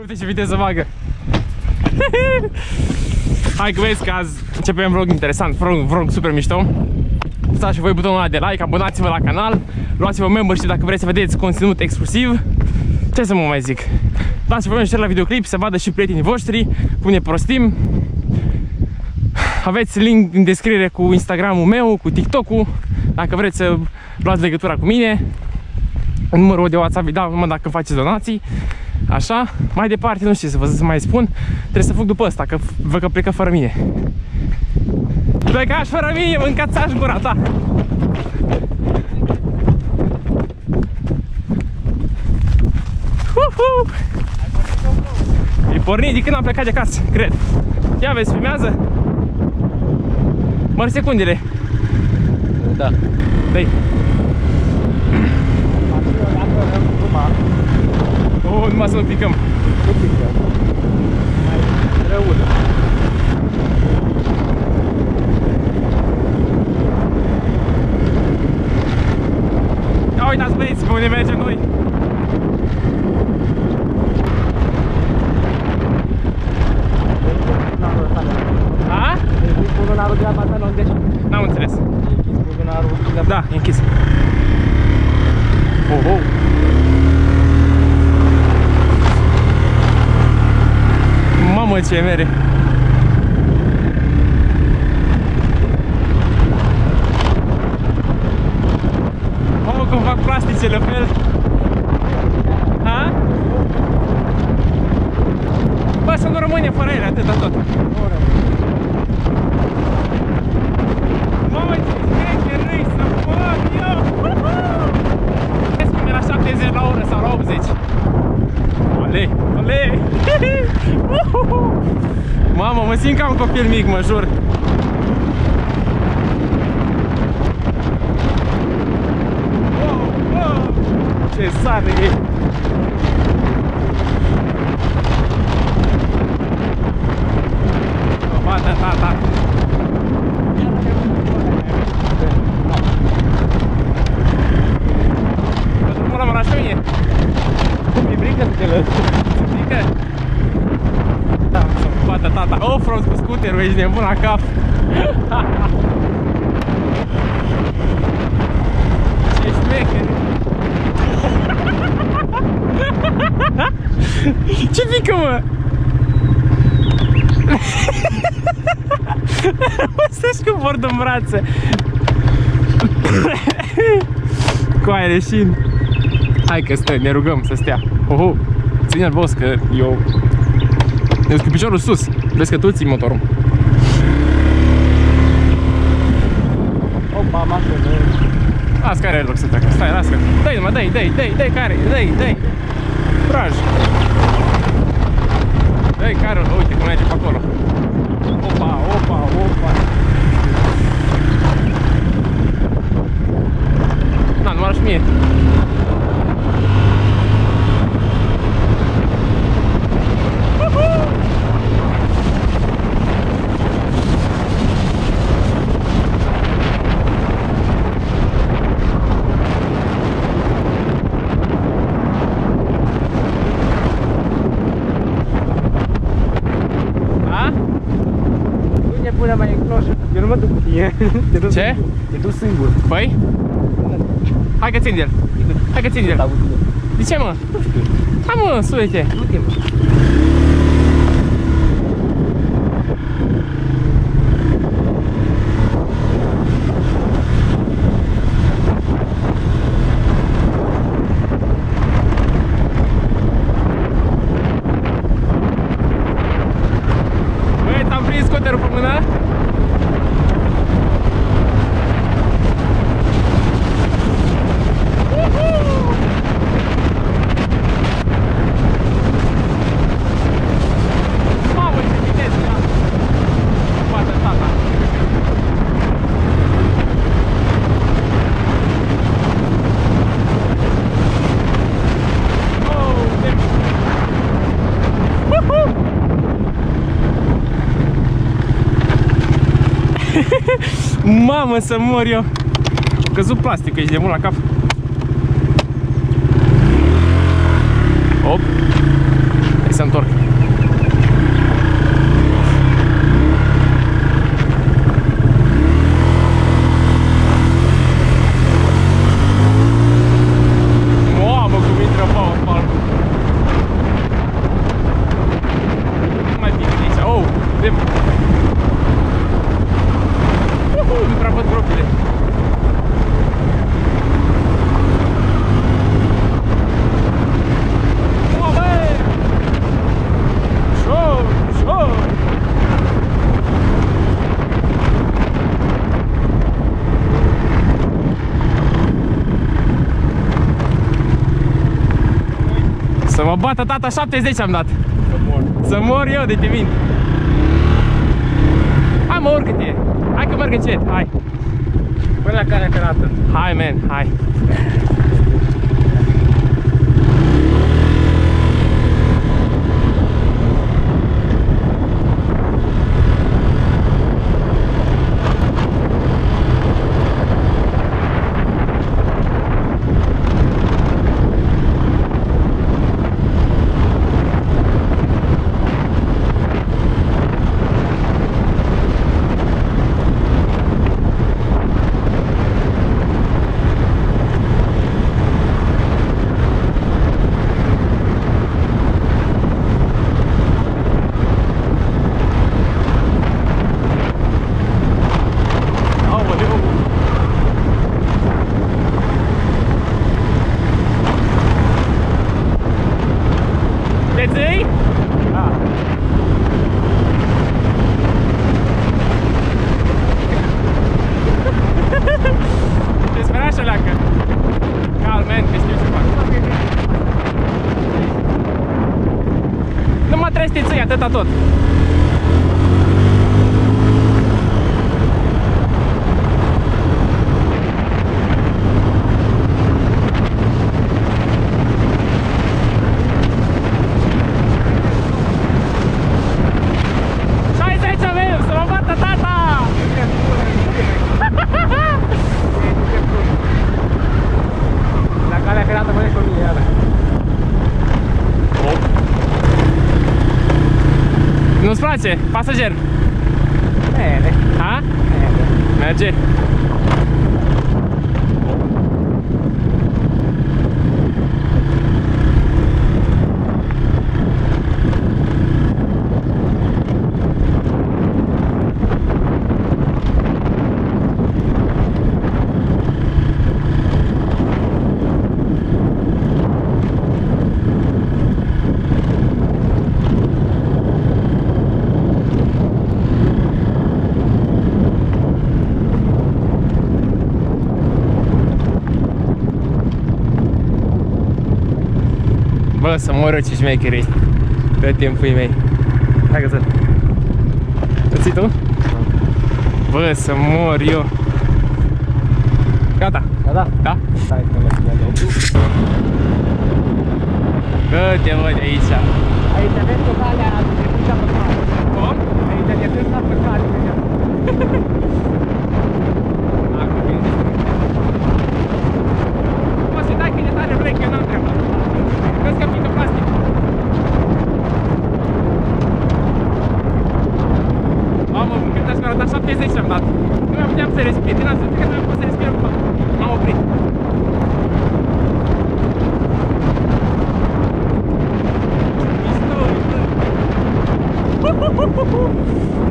Uite ce viteză vagă. Hai că vezi că azi începem vlog interesant, vlog, vlog super mișto. Apăsați și voi butonul ăla de like, abonați-vă la canal, luați-vă membership dacă vreți să vedeți conținut exclusiv. Ce să mă mai zic? Dați-vă un share la videoclip să vadă și prietenii voștri cum ne prostim. Aveți link în descriere cu Instagramul meu, cu TikTok-ul, dacă vreți să luați legătura cu mine. Numărul de WhatsApp îi dau numai dacă faceți donații. Așa, mai departe, nu știu să vă să mai spun, trebuie să fug după ăsta, că văd că plecă fără mine. Plecați fără mine, mâncați gura ta! Uhu! E pornit de când am plecat de acasă, cred. Ia vezi, filmează? Mări secundele. Da. Dai. Oh, numai să nu picăm. Răulă. Ia uitați băieți pe unde mergem noi. A? Buzunarul de apa ta unde N-am înțeles. Buzunarul de Da, e închis. Oh, oh. Mamă, ce mere! Mamă, cum fac plasticele pe el! Ha? Bă, să nu rămâne fără ele, atâta tot. Mamă, ce crește râi să fac eu! Vezi cum era 70 la oră sau la 80? Ole, ole! Mamă, mă simt ca un copil mic, mă jur! Wow, wow! Ce sare e! Bate tata! Mă drumul la Marașonie! Mi brincă să te lăs. Adică? Da, să bată tata off-road cu scooterul, ești nebun la cap. Ce șmecher! Ce pică, mă? Mă stai cu bord în brațe. Coaie leșin. Hai că stă, ne rugăm să stea. Oho, ține-l boss că eu... Eu cu piciorul sus. Vezi că tu ții motorul. Opa, mașină. Las care are loc să treacă. Stai, lasă. Dai mă, dai, dai, dai, dai care, dai, dai. Curaj. Dai care, uite cum merge pe acolo. Opa, opa, opa. Na, nu mă arăși mie. A? Nu ne pune mai în cloșă. Eu nu mă duc cu tine. Te duc Ce? singur. Te duc singur. Păi? Hai că țin de el. Hai că țin de el. Stau cu tine. De ce, mă? Nu știu. Hai, mă, suite. Nu te mă. Băi, ți-am prins scoterul pe mână? Mamă, ce viteză ia! Poate tata. Oh, de Woohoo! Mamă, să mor eu! Căzut plastic, ești de mult la cap. Op. să întorc. Mamă, cum intră pe asfalt. Nu mai bine de aici. Oh, de... Uhu, nu prea văd gropile. Mamă! Ușor, ușor! Să mă bată tata 70 am dat. Să mor. Să mor eu de te vin. Hai mă, urcă-te. Hai că merg încet, hai. Până la care ferată. Hai, man, hai. Aoleu. Te ții? Da. Te spera așa leacă. Calm, man, că știu ce fac. Nu mă trebuie să te ții, atâta tot. Șaizeci avem, să mă bată tata! La calea ferată mă cu mine iară. Nu-ți place? Pasager? Bine, Ha? bine. Merge? Bă, să moră ce șmecheri Dă timpul mei Hai că să Îl ții tu? Bă, să mor eu Gata, Da, da. da? Stai să mă ține de Dă-te bă de aici Aici vezi o calea de putea pe cale. Cum? Aici te până pe cale. Uhul.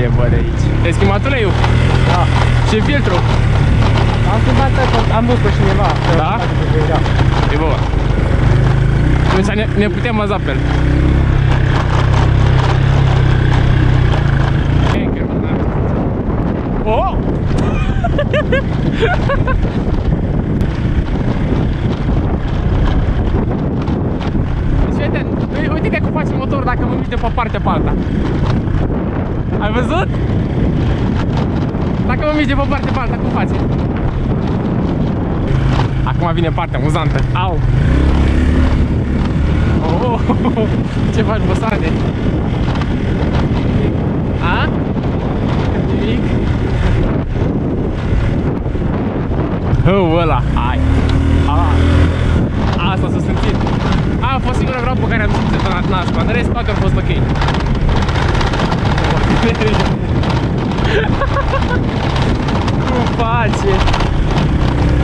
prostie, bă, de aici. Te-ai schimbat uleiul? Da. Ce filtru? Am schimbat, am dus pe cineva. Da? Da. E bă. Deci ne, ne putem baza pe el. Oh! deci, uite, uite că facem motorul dacă mă uit de pe partea pe alta. Ai văzut? Dacă mă miști de pe o parte pe alta, cum faci? Acum vine partea amuzantă. Au! Oh, ce faci, băsane? A? Nimic? Hău, ăla, hai! Hai! Asta s-a simțit. A, a fost singura vreau pe care am simțit în nașpa. În rest, toate au fost ok. Cum face?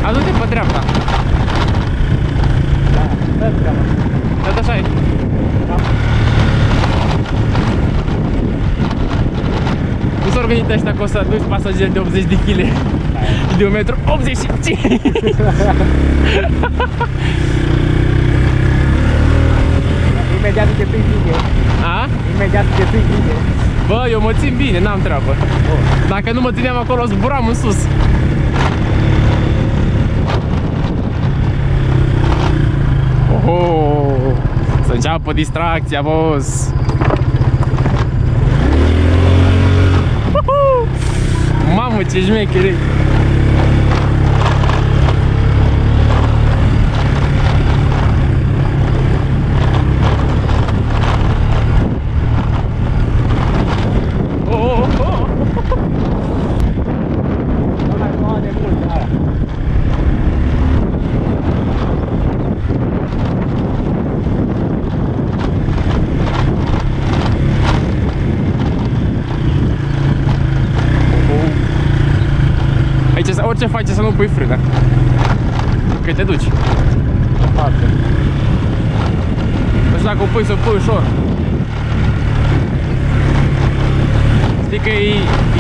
Adu-te pe dreapta. Da, da, Tot așa e. Nu s-au gândit ăștia că o să aduci pasageri de 80 de kg și de 1 metru 85 Imediat te bine. A? Imediat te pui bine. Bă, eu mă țin bine, n-am treabă Dacă nu mă țineam acolo, zburam în sus Oho, să înceapă distracția, boss Uhu! Mamă, ce șmechere Oh, oh, oh. Nu mai moa de mult, da. Aici orice faci să nu pui frână Că te duci Foarte. Deci dacă o pui să o pui ușor Știi că e,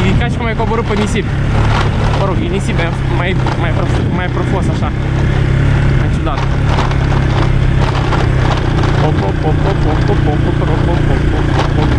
e ca și cum ai coborât pe nisip Mă rog, e nisip mai, mai, mai, prof- mai profos așa Mai ciudat Hop, hop, hop, hop, hop, hop, hop, hop, hop, hop, hop, hop, hop.